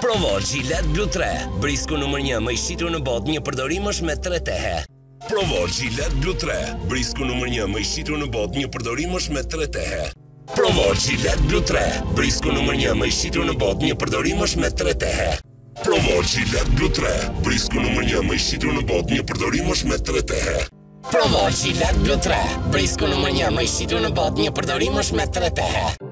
Provo Gillette Blue 3, brisku nëmër 1 më i në bot një përdorim është me 3 tehe. Provo Gillette Blue 3, brisku numër 1 më i në bot një përdorim është me 3 tehe. Provo Gillette Blue 3, brisku nëmër 1 më i në bot një përdorim është me 3 tehe. Provo Gillette Blue 3, brisku numër 1 më i në bot një përdorim është me 3 tehe. Provo Gillette Blue 3, brisku numër 1 më i në bot një përdorim është me 3 tehe.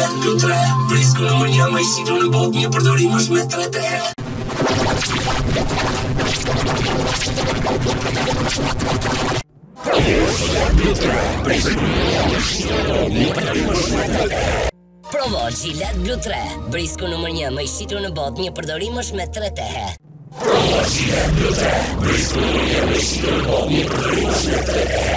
Lu tre në Një përdorim është me tre Provo Gillette Blue 3, brisku numër 1 më i në botë, një përdorim është me 3 tehe. Provo Gillette Blue 3, brisku numër 1 më i në botë, një përdorim është me 3 tehe.